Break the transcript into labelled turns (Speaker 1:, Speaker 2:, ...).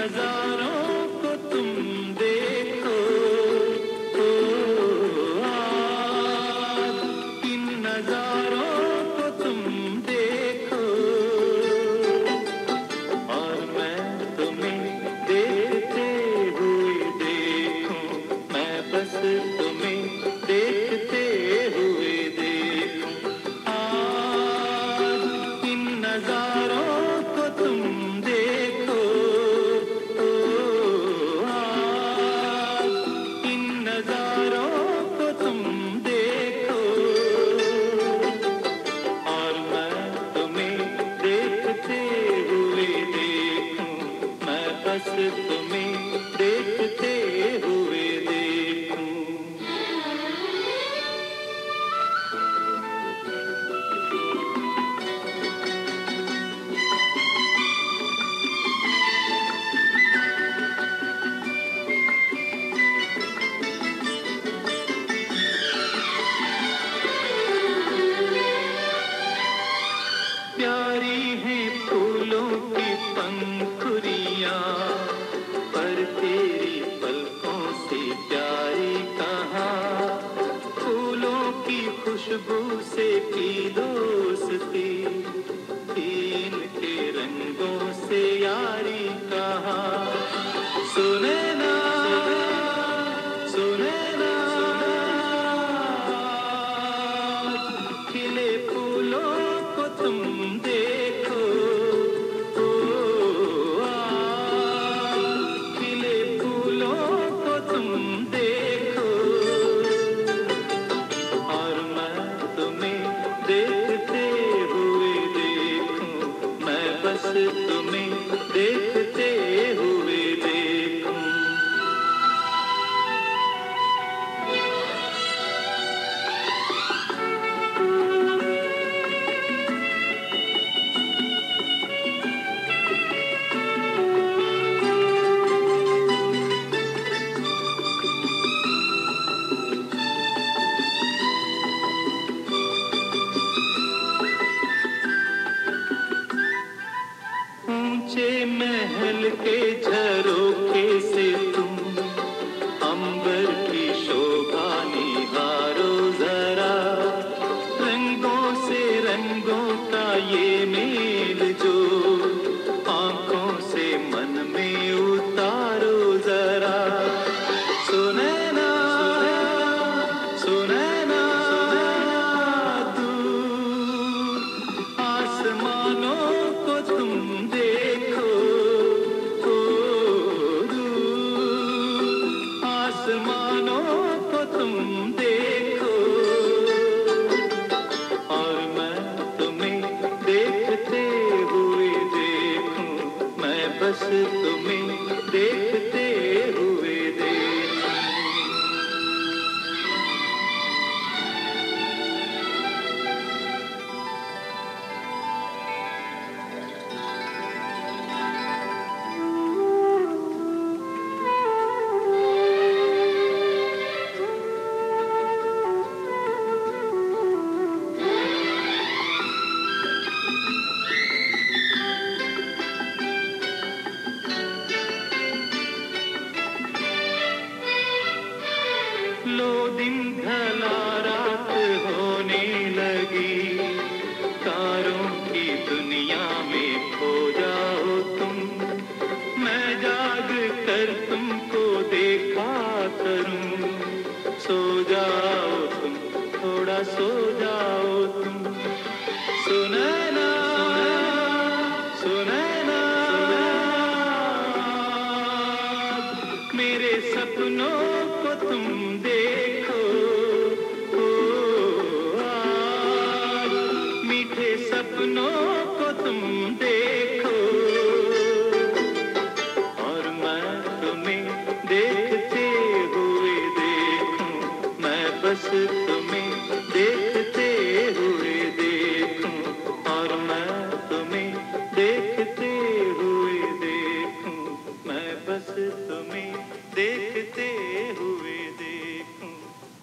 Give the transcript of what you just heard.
Speaker 1: नजर से की दोस्ती। little me. महल के झरो said to me. सो जाओ तुम। सुनैना सुनैना मेरे सपनों को तुम देखो। ओ, मीठे सपनों को तुम देखो